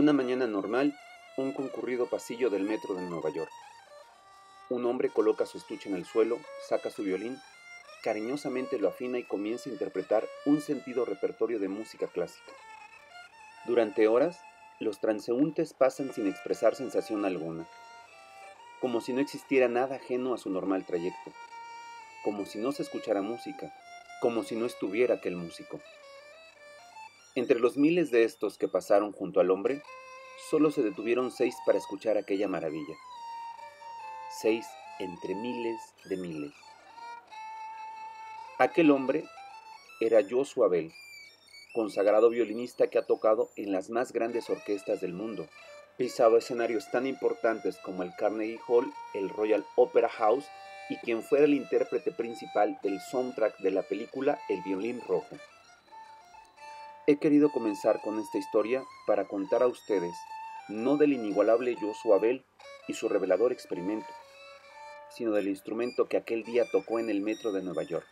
Una mañana normal, un concurrido pasillo del metro de Nueva York. Un hombre coloca su estuche en el suelo, saca su violín, cariñosamente lo afina y comienza a interpretar un sentido repertorio de música clásica. Durante horas, los transeúntes pasan sin expresar sensación alguna, como si no existiera nada ajeno a su normal trayecto, como si no se escuchara música, como si no estuviera aquel músico. Entre los miles de estos que pasaron junto al hombre, solo se detuvieron seis para escuchar aquella maravilla. Seis entre miles de miles. Aquel hombre era Joshua Bell, consagrado violinista que ha tocado en las más grandes orquestas del mundo, pisado escenarios tan importantes como el Carnegie Hall, el Royal Opera House y quien fuera el intérprete principal del soundtrack de la película El violín rojo. He querido comenzar con esta historia para contar a ustedes no del inigualable Joshua Bell y su revelador experimento, sino del instrumento que aquel día tocó en el metro de Nueva York,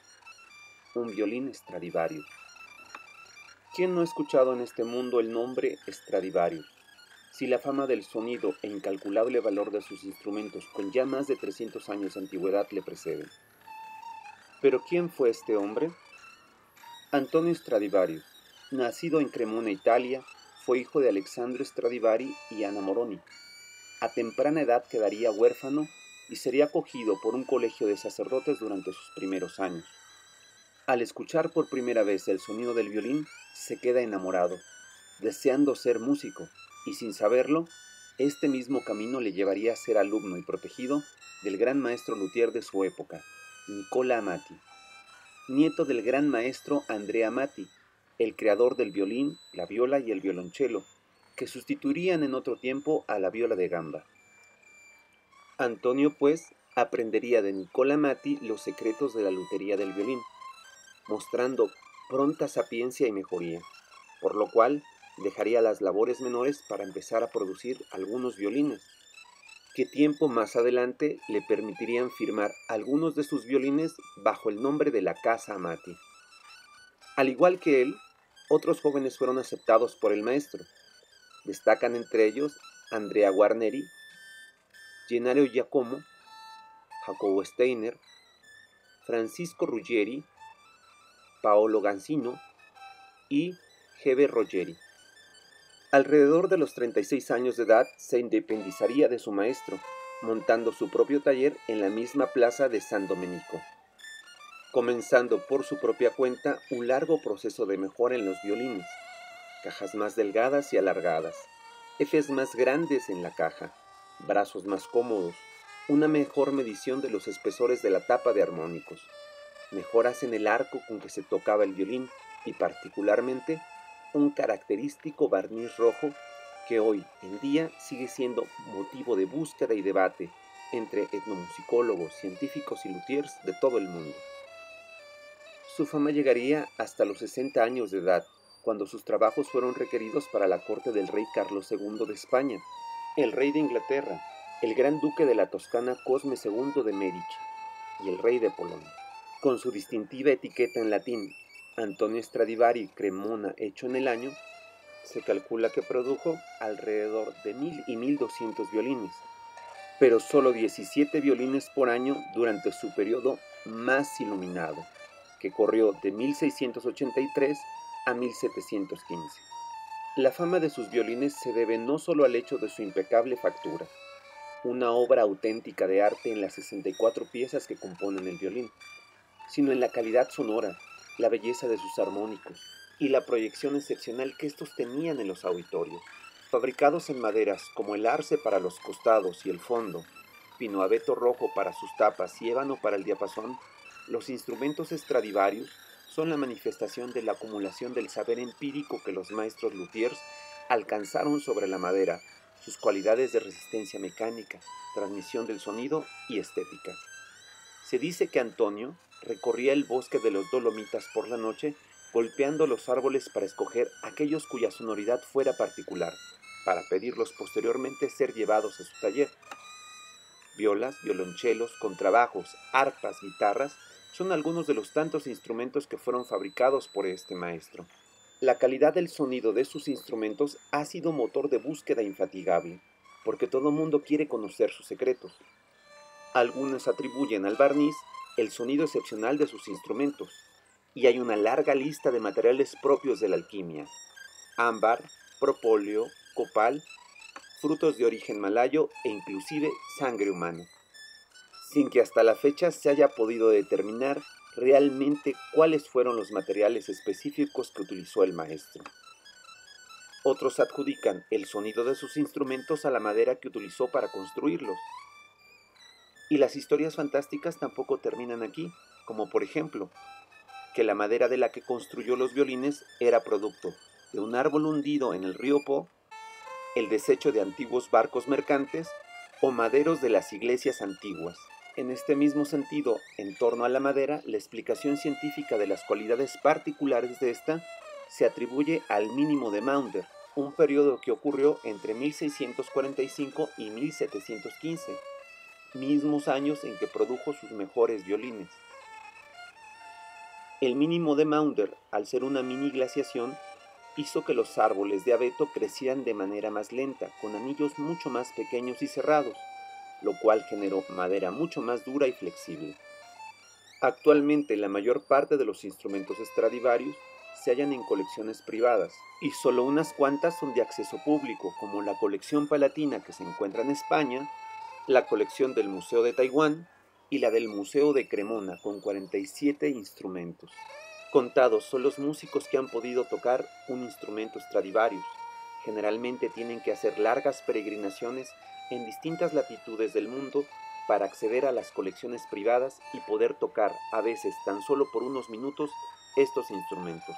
un violín Stradivarius. ¿Quién no ha escuchado en este mundo el nombre Stradivarius? Si la fama del sonido e incalculable valor de sus instrumentos con ya más de 300 años de antigüedad le preceden. Pero ¿quién fue este hombre? Antonio Stradivarius, Nacido en Cremona, Italia, fue hijo de Alexandro Stradivari y Anna Moroni. A temprana edad quedaría huérfano y sería acogido por un colegio de sacerdotes durante sus primeros años. Al escuchar por primera vez el sonido del violín, se queda enamorado, deseando ser músico, y sin saberlo, este mismo camino le llevaría a ser alumno y protegido del gran maestro luthier de su época, Nicola Amati, nieto del gran maestro Andrea Amati, el creador del violín, la viola y el violonchelo, que sustituirían en otro tiempo a la viola de gamba. Antonio, pues, aprendería de Nicola Mati los secretos de la lutería del violín, mostrando pronta sapiencia y mejoría, por lo cual dejaría las labores menores para empezar a producir algunos violines, que tiempo más adelante le permitirían firmar algunos de sus violines bajo el nombre de la Casa Amati. Al igual que él, otros jóvenes fueron aceptados por el maestro. Destacan entre ellos Andrea Guarneri, Gennaro Giacomo, Jacobo Steiner, Francisco Ruggeri, Paolo Gansino y Hebe Roggeri. Alrededor de los 36 años de edad se independizaría de su maestro, montando su propio taller en la misma plaza de San Domenico comenzando por su propia cuenta un largo proceso de mejora en los violines, cajas más delgadas y alargadas, efes más grandes en la caja, brazos más cómodos, una mejor medición de los espesores de la tapa de armónicos, mejoras en el arco con que se tocaba el violín y particularmente un característico barniz rojo que hoy en día sigue siendo motivo de búsqueda y debate entre etnomusicólogos, científicos y luthiers de todo el mundo. Su fama llegaría hasta los 60 años de edad, cuando sus trabajos fueron requeridos para la corte del rey Carlos II de España, el rey de Inglaterra, el gran duque de la Toscana Cosme II de Medici y el rey de Polonia. Con su distintiva etiqueta en latín, Antonio Stradivari Cremona hecho en el año, se calcula que produjo alrededor de mil y mil doscientos violines, pero solo 17 violines por año durante su periodo más iluminado que corrió de 1683 a 1715. La fama de sus violines se debe no solo al hecho de su impecable factura, una obra auténtica de arte en las 64 piezas que componen el violín, sino en la calidad sonora, la belleza de sus armónicos y la proyección excepcional que estos tenían en los auditorios. Fabricados en maderas como el arce para los costados y el fondo, pino abeto rojo para sus tapas y ébano para el diapasón, los instrumentos Stradivarius son la manifestación de la acumulación del saber empírico que los maestros luthiers alcanzaron sobre la madera, sus cualidades de resistencia mecánica, transmisión del sonido y estética. Se dice que Antonio recorría el bosque de los Dolomitas por la noche golpeando los árboles para escoger aquellos cuya sonoridad fuera particular, para pedirlos posteriormente ser llevados a su taller. Violas, violonchelos, contrabajos, arpas, guitarras son algunos de los tantos instrumentos que fueron fabricados por este maestro. La calidad del sonido de sus instrumentos ha sido motor de búsqueda infatigable, porque todo mundo quiere conocer sus secretos. Algunos atribuyen al barniz el sonido excepcional de sus instrumentos, y hay una larga lista de materiales propios de la alquimia. Ámbar, propóleo, copal, frutos de origen malayo e inclusive sangre humana, sin que hasta la fecha se haya podido determinar realmente cuáles fueron los materiales específicos que utilizó el maestro. Otros adjudican el sonido de sus instrumentos a la madera que utilizó para construirlos. Y las historias fantásticas tampoco terminan aquí, como por ejemplo, que la madera de la que construyó los violines era producto de un árbol hundido en el río Po, el desecho de antiguos barcos mercantes o maderos de las iglesias antiguas. En este mismo sentido, en torno a la madera, la explicación científica de las cualidades particulares de esta se atribuye al mínimo de Maunder, un periodo que ocurrió entre 1645 y 1715, mismos años en que produjo sus mejores violines. El mínimo de Maunder, al ser una mini glaciación, hizo que los árboles de abeto crecieran de manera más lenta, con anillos mucho más pequeños y cerrados, lo cual generó madera mucho más dura y flexible. Actualmente la mayor parte de los instrumentos Stradivarius se hallan en colecciones privadas y solo unas cuantas son de acceso público, como la colección palatina que se encuentra en España, la colección del Museo de Taiwán y la del Museo de Cremona con 47 instrumentos. Contados son los músicos que han podido tocar un instrumento Stradivarius. Generalmente tienen que hacer largas peregrinaciones en distintas latitudes del mundo para acceder a las colecciones privadas y poder tocar, a veces tan solo por unos minutos, estos instrumentos.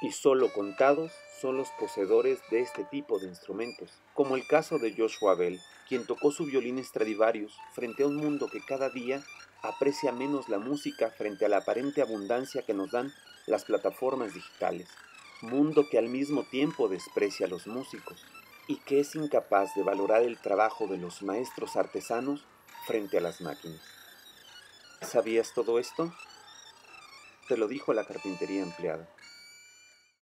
Y solo contados son los poseedores de este tipo de instrumentos, como el caso de Joshua Bell, quien tocó su violín Stradivarius frente a un mundo que cada día aprecia menos la música frente a la aparente abundancia que nos dan las plataformas digitales, mundo que al mismo tiempo desprecia a los músicos y que es incapaz de valorar el trabajo de los maestros artesanos frente a las máquinas. ¿Sabías todo esto? Te lo dijo la carpintería empleada.